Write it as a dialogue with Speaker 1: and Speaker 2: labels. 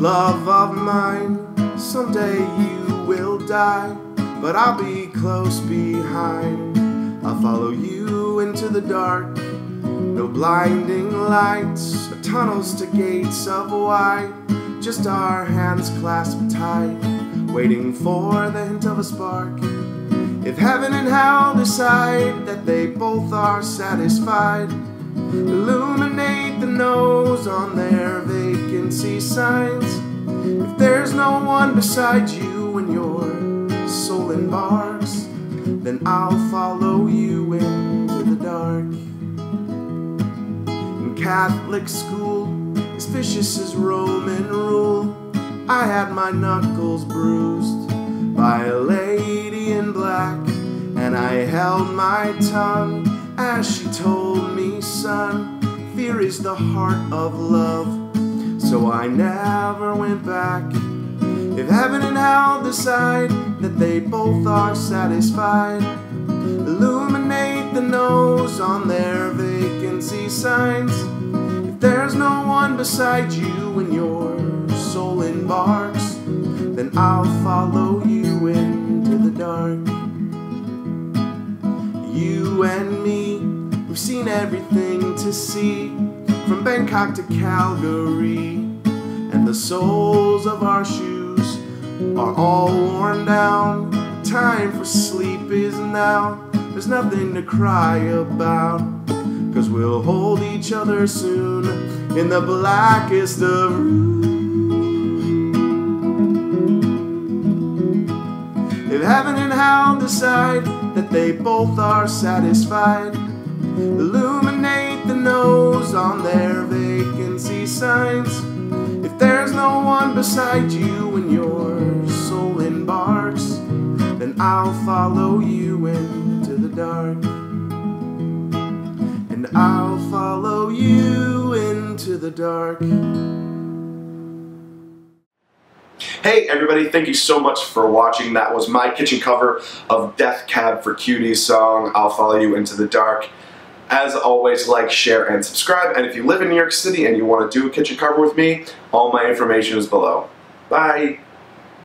Speaker 1: Love of mine, someday you will die, but I'll be close behind. I'll follow you into the dark. No blinding lights, or tunnels to gates of white. Just our hands clasped tight, waiting for the hint of a spark. If heaven and hell decide that they both are satisfied, illuminate vacancy signs. If there's no one beside you when your soul embarks, then I'll follow you into the dark. In Catholic school, as vicious as Roman rule, I had my knuckles bruised by a lady in black, and I held my tongue as she told me, son, fear is the heart of love. So I never went back. If heaven and hell decide that they both are satisfied, illuminate the no's on their vacancy signs. If there's no one beside you when your soul embarks, then I'll follow you into the dark. You and me, we've seen everything to see, from Bangkok to Calgary, the soles of our shoes are all worn down. Time for sleep is now, there's nothing to cry about, cause we'll hold each other soon in the blackest of rooms. If heaven and hell decide that they both are satisfied, beside you when your soul embarks, then I'll follow you into the dark. And I'll follow you into the dark.
Speaker 2: Hey everybody, thank you so much for watching. That was my kitchen cover of Death Cab for Cuties song, I'll Follow You Into the Dark. As always, like, share, and subscribe. And if you live in New York City and you want to do a kitchen cover with me, all my information is below. Bye!